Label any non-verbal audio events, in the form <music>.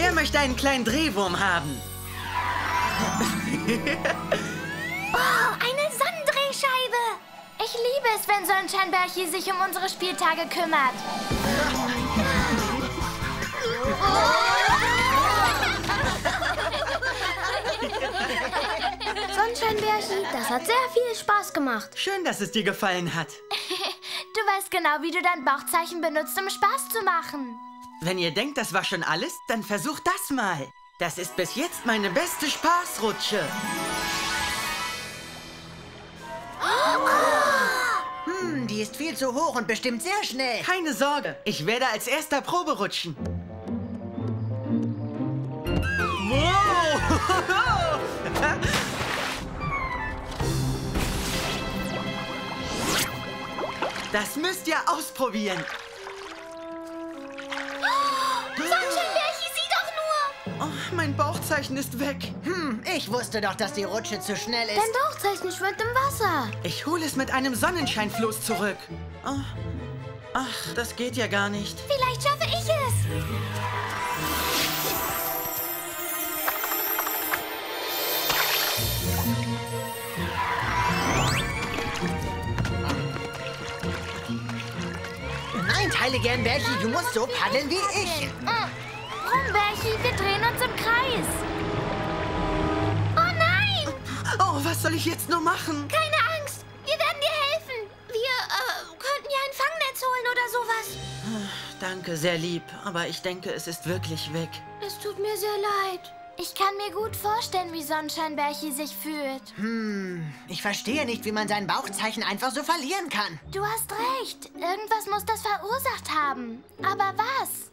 Wer möchte einen kleinen Drehwurm haben? Oh, eine Sonnendrehscheibe. Ich liebe es, wenn Sonnenscheinbärchi sich um unsere Spieltage kümmert. Sonnenscheinbärchen, das hat sehr viel Spaß gemacht. Schön, dass es dir gefallen hat. <laughs> Du weißt genau, wie du dein Bauchzeichen benutzt, um Spaß zu machen. Wenn ihr denkt, das war schon alles, dann versucht das mal. Das ist bis jetzt meine beste Spaßrutsche. Hm, die ist viel zu hoch und bestimmt sehr schnell. Keine Sorge, ich werde als erster Probe rutschen. Wow! <laughs> Das müsst ihr ausprobieren. Oh, mein Bauchzeichen ist weg. Hm, ich wusste doch, dass die Rutsche zu schnell ist. Dein Bauchzeichen schwimmt im Wasser. Ich hole es mit einem Sonnenscheinfloß zurück. Oh. Ach, das geht ja gar nicht. Vielleicht schaffe ich es. Nein, teile gern Bärchi, du musst so paddeln wie ich. Brumbärchi, wir drehen Oh, was soll ich jetzt nur machen? Keine Angst, wir werden dir helfen. Wir äh, könnten ja ein Fangnetz holen oder sowas. Danke, sehr lieb, aber ich denke, es ist wirklich weg. Es tut mir sehr leid. Ich kann mir gut vorstellen, wie Sonnenscheinbärchi sich fühlt. Ich verstehe nicht, wie man sein Bauchzeichen einfach so verlieren kann. Du hast recht. Irgendwas muss das verursacht haben. Aber was?